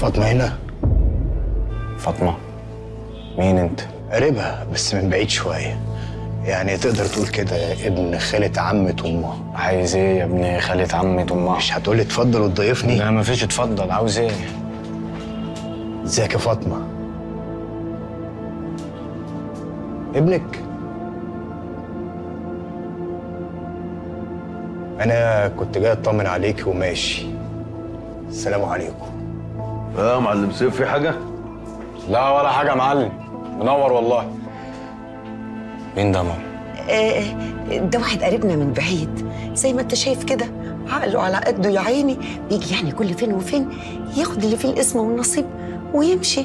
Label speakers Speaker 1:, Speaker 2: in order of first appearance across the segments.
Speaker 1: فاطمة هنا؟
Speaker 2: فاطمة. مين أنت؟
Speaker 1: قريبها بس من بعيد شوية. يعني تقدر تقول كده ابن خالة عمة أمها.
Speaker 2: عايز إيه يا ابن خالة عمة أمها؟
Speaker 1: مش هتقولي اتفضل وتضيفني
Speaker 2: لا مفيش اتفضل. عاوز إيه؟
Speaker 1: إزيك يا فاطمة؟ ابنك؟ أنا كنت جاي أطمن عليك وماشي. السلام عليكم.
Speaker 3: آه يا معلم سيف في حاجة؟
Speaker 2: لا ولا حاجة يا معلم. منور والله. مين ده ماما؟
Speaker 4: آه، ده واحد قريبنا من بعيد. زي ما انت شايف كده. عقله على قده يا عيني. بيجي يعني كل فين وفين. ياخد اللي فيه الاسم والنصيب ويمشي.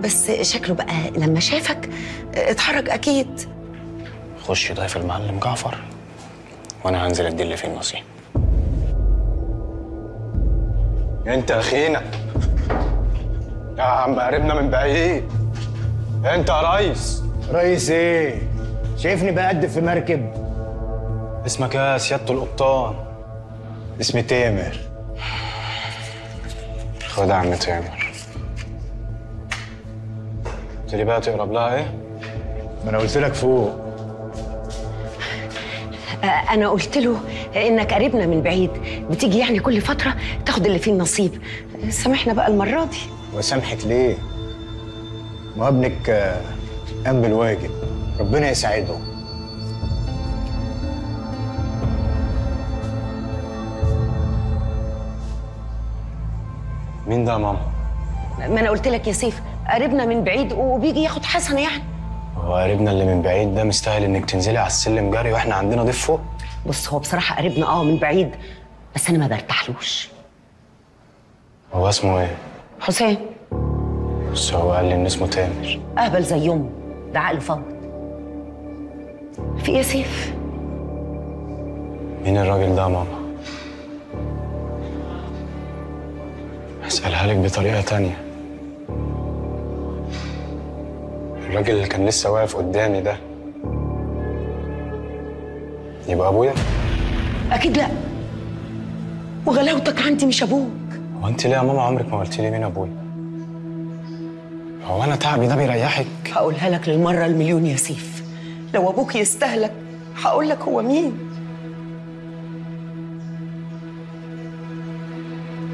Speaker 4: بس شكله بقى لما شافك آه، اتحرك أكيد.
Speaker 2: خش ضيف المعلم جعفر. وأنا هنزل أدي اللي فيه النصيب. أنت أخينا. يا عم قريبنا من بعيد. انت يا ريس
Speaker 1: رئيس إيه؟ شايفني بقدم في مركب.
Speaker 2: اسمك إيه يا سيادة القبطان.
Speaker 1: اسمي تامر.
Speaker 2: خد يا عم تامر. قلت لي بقى تقرب لها إيه؟
Speaker 1: ما أنا قلت لك فوق.
Speaker 4: أنا قلت له إنك قريبنا من بعيد بتيجي يعني كل فترة تاخد اللي فيه النصيب. سامحنا بقى المرة دي.
Speaker 1: وسامحك ليه؟ ما ابنك آه، قام بالواجب. ربنا يسعده
Speaker 2: مين ده يا ماما؟
Speaker 4: ما أنا قلت لك يا سيف قريبنا من بعيد وبيجي ياخد حسنة يعني.
Speaker 2: هو قريبنا اللي من بعيد ده مستاهل إنك تنزلي على السلم جري وإحنا عندنا ضيف فوق.
Speaker 4: بص هو بصراحة قريبنا آه من بعيد بس أنا ما برتاحلوش.
Speaker 2: هو اسمه إيه؟
Speaker 4: حسام.
Speaker 2: بس هو قال لي إن اسمه تامر.
Speaker 4: أهبل زي امه ده عقله فوت في إيه يا سيف؟
Speaker 2: مين الراجل ده يا ماما؟ هسألها لك بطريقة تانية. الراجل اللي كان لسه واقف قدامي ده يبقى أبويا؟
Speaker 4: أكيد لا وغلاوتك عندي مش أبوك
Speaker 2: هو أنت ليه يا ماما عمرك ما قلت لي مين أبويا؟ هو أنا تعبي ده بيريحك؟
Speaker 4: هقولها لك للمرة المليون يا سيف لو أبوك يستهلك هقول لك هو مين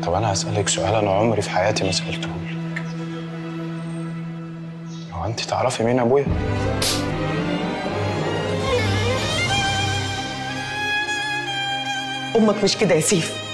Speaker 2: طب أنا هسألك سؤال أنا عمري في حياتي ما سألته لك هو أنت تعرفي مين أبويا؟
Speaker 4: أمك مش كده يا سيف